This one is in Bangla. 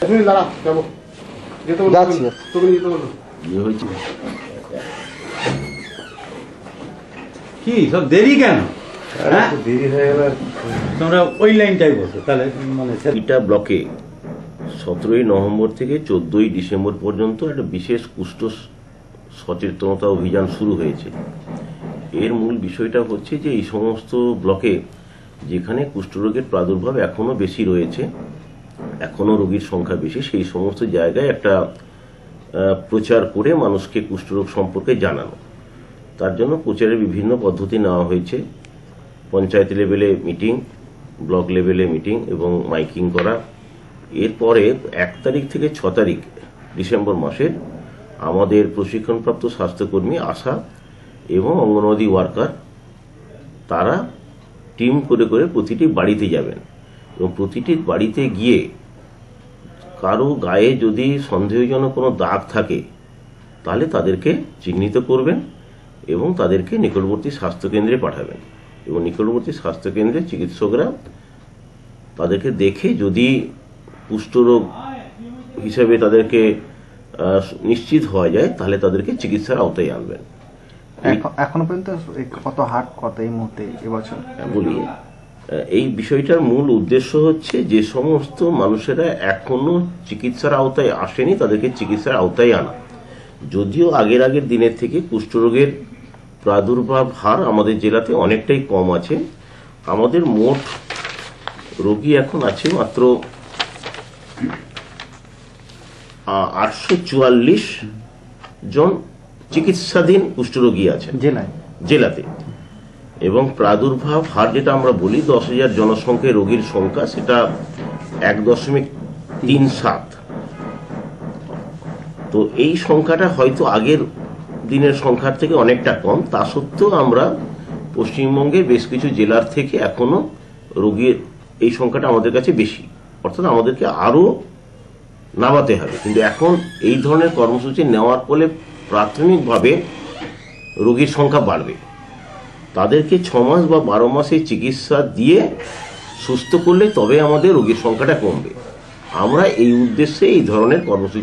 তুমি দাঁড়া যাব। যেতে বলো তোকে যেতে বলো। ইয়ে হয়েছে। কি সব দেরি কেন? হ্যাঁ? দেরি হয়ে গেল। তোমরা ওই লাইনটাই বসো তাহলে মানে ব্লকে সতেরোই নভেম্বর থেকে চোদ্দই ডিসেম্বর পর্যন্ত একটা বিশেষ কুষ্ঠ সচেতনতা অভিযান শুরু হয়েছে। এর মূল বিষয়টা হচ্ছে যে এই সমস্ত ব্লকে যেখানে কুষ্ঠরোগের প্রাদুর্ভাব এখনও বেশি রয়েছে, এখনও রোগীর সংখ্যা বেশি, সেই সমস্ত জায়গায় একটা প্রচার করে মানুষকে কুষ্ঠরোগ সম্পর্কে জানানো। তার জন্য প্রচারের বিভিন্ন পদ্ধতি নেওয়া হয়েছে। পঞ্চায়েত লেভেলে মিটিং, ব্লক লেভেলে মিটিং এবং মাইকিং করা এরপরে এক তারিখ থেকে ছ তারিখ ডিসেম্বর মাসের আমাদের প্রশিক্ষণপ্রাপ্ত স্বাস্থ্যকর্মী আশা এবং অঙ্গনওয়াড়ি ওয়ার্কার, তারা টিম করে করে প্রতিটি বাড়িতে যাবেন। এবং প্রতিটি বাড়িতে গিয়ে কারও গায়ে যদি সন্দেহজনক কোনো দাগ থাকে, তাহলে তাদেরকে চিহ্নিত করবেন এবং তাদেরকে নিকটবর্তী স্বাস্থ্যকেন্দ্রে পাঠাবেন। এবং নিকটবর্তী স্বাস্থ্যকেন্দ্রে চিকিৎসকরা তাদেরকে দেখে যদি কুষ্ঠরোগ হিসেবে তাদেরকে নিশ্চিত হওয়া যায় তাহলে তাদেরকে চিকিৎসার আওতায় আনবেন। এখন- পর্যন্ত কত হাট কত এই মুহূর্তে এবছর বলি এই বিষয়টার মূল উদ্দেশ্য হচ্ছে যে সমস্ত মানুষেরা এখনও চিকিৎসার আওতায় আসেনি তাদেরকে চিকিৎসার আওতায় আনা। যদিও আগের আগের দিনের থেকে কুষ্ঠরোগের প্রাদুর্ভাব হার আমাদের জেলাতে অনেকটাই কম আছে। আমাদের মোট রোগী এখন আছে মাত্র আটশো চুয়াল্লিশ জন চিকিৎসাধীন কুষ্ঠরোগী আছেন। জেলায়। জেলাতে। এবং প্রাদুর্ভাব হার যেটা আমরা বলি দশ হাজার জনসংখ্যায় রোগীর সংখ্যা সেটা এক দশমিক তিন সাত। তো এই সংখ্যাটা হয়তো আগের দিনের সংখ্যার থেকে অনেকটা কম। তা সত্ত্বেও আমরা পশ্চিমবঙ্গের বেশ কিছু জেলার থেকে এখনও রোগীর এই সংখ্যাটা আমাদের কাছে বেশি। অর্থাৎ আমাদেরকে আরও নামাতে হবে। কিন্তু এখন এই ধরনের কর্মসূচি নেওয়ার ফলে প্রাথমিকভাবে রোগীর সংখ্যা বাড়বে। তাদেরকে ছ মাস বা বারো মাসে চিকিৎসা দিয়ে সুস্থ করলে তবে আমাদের রোগীর সংখ্যাটা কমবে। আমরা এই উদ্দেশ্যে এই ধরনের কর্মসূচি